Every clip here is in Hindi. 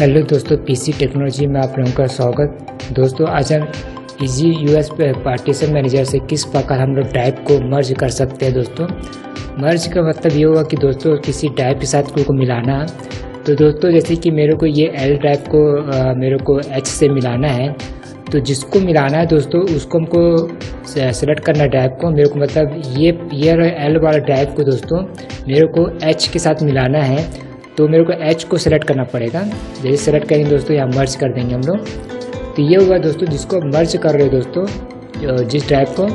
हेलो दोस्तों पीसी टेक्नोलॉजी में आप लोगों का स्वागत। दोस्तों आज हम इजी यूएस पार्टीशन मैनेजर से किस प्रकार हम लोग टाइप को मर्ज कर सकते हैं दोस्तों? मर्ज का मतलब ये होगा कि दोस्तों किसी टाइप के साथ को, मिलाना। तो दोस्तों जैसे कि मेरे को ये एल टाइप को आ, मेरे को एच से मिलाना है तो जिसको मिलाना है दोस्तों उसको हमको सेलेक्ट करना है टाइप को। मेरे को मतलब ये ये एल वाला टाइप को दोस्तों मेरे को एच के साथ मिलाना है। तो मेरे को एच को सेलेक्ट करना पड़ेगा। जैसे सेलेक्ट करेंगे दोस्तों, यहाँ मर्ज कर देंगे हम लोग। तो ये हुआ दोस्तों, जिसको मर्ज कर रहे हो दोस्तों जिस टाइप को,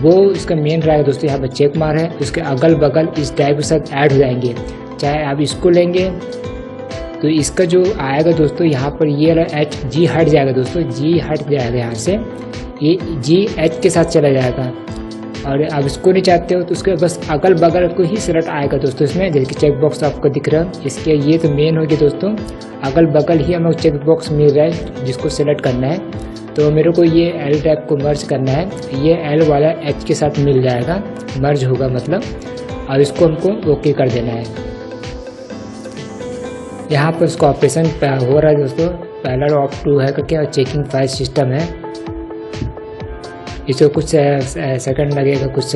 वो इसका मेन रहेगा दोस्तों, यहाँ पर चेक मार है। उसके अगल बगल इस टाइप के साथ ऐड हो जाएँगे। चाहे आप इसको लेंगे तो इसका जो आएगा दोस्तों, यहाँ पर ये एच जी हट जाएगा दोस्तों जी हट जाएगा यहाँ से। ये जी एच के साथ चला जाएगा। और आप इसको नहीं चाहते हो तो उसके बस अगल बगल को ही सेलेक्ट आएगा दोस्तों इसमें। जैसे कि चेक बॉक्स आपको दिख रहा है। इसके ये तो मेन होगी दोस्तों। अगल बगल ही हमें चेक बॉक्स मिल रहा है, जिसको सेलेक्ट करना है। तो मेरे को ये एल टाइप को मर्ज करना है। ये एल वाला एच के साथ मिल जाएगा। मर्ज होगा मतलब। और इसको हमको ओके कर देना है। यहाँ पर इसका ऑपरेशन हो रहा है दोस्तों। पहला ऑफ़ टू है करके चेकिंग फ़ाइल सिस्टम है। इसको कुछ सेकंड लगेगा कुछ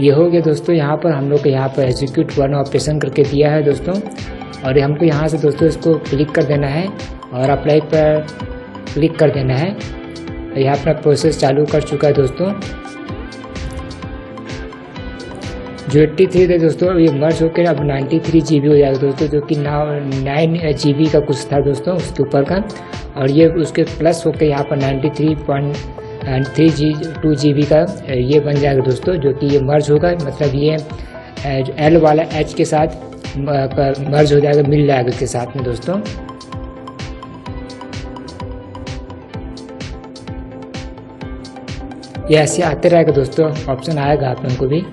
ये हो गया दोस्तों, यहाँ पर हम लोग यहाँ पर एग्जीक्यूट वन ऑपरेशन करके दिया है दोस्तों। और हमको यहाँ से दोस्तों इसको क्लिक कर देना है और अप्लाई पर क्लिक कर देना है। यहाँ अपना प्रोसेस चालू कर चुका है दोस्तों। जो एट्टी थ्री थे दोस्तों ये मर्ज होकर अब नाइन्टी थ्री जी बी हो जाएगा दोस्तों, जो कि ना नाइन जी बी का कुछ था दोस्तों, उसके ऊपर का। और ये उसके प्लस होकर यहाँ पर ninety three point three G to G B का ये बन जाएगा दोस्तों, जो कि ये मर्ज होगा। मतलब ये एल वाला एच के साथ मर्ज हो जाएगा, मिल जाएगा इसके साथ में दोस्तों। ये ऐसे आते रहेगा दोस्तों ऑप्शन आएगा आप लोगों को भी।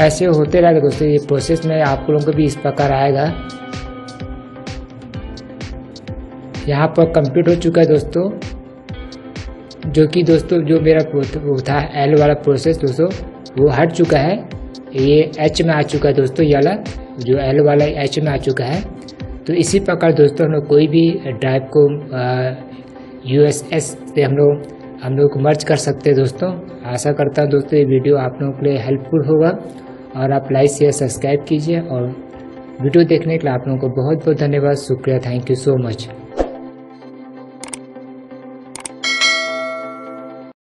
ऐसे होते रहेगा दोस्तों ये प्रोसेस में आप लोगों को भी इस प्रकार आएगा। यहाँ पर कंप्लीट हो चुका है दोस्तों। जो कि दोस्तों, जो मेरा वो था एल वाला प्रोसेस दोस्तों, वो हट चुका है। ये एच में आ चुका है दोस्तों, ये वाला, जो एल वाला एच में आ चुका है। तो इसी प्रकार दोस्तों, हम लोग कोई भी ड्राइव को यू एस एस से हम लोग हम लोग मर्ज कर सकते हैं दोस्तों। आशा करता हूँ दोस्तों, ये वीडियो आप लोगों के लिए हेल्पफुल होगा। और आप लाइक शेयर सब्सक्राइब कीजिए और वीडियो देखने के लिए आप लोगों को बहुत बहुत धन्यवाद। शुक्रिया। Thank you so much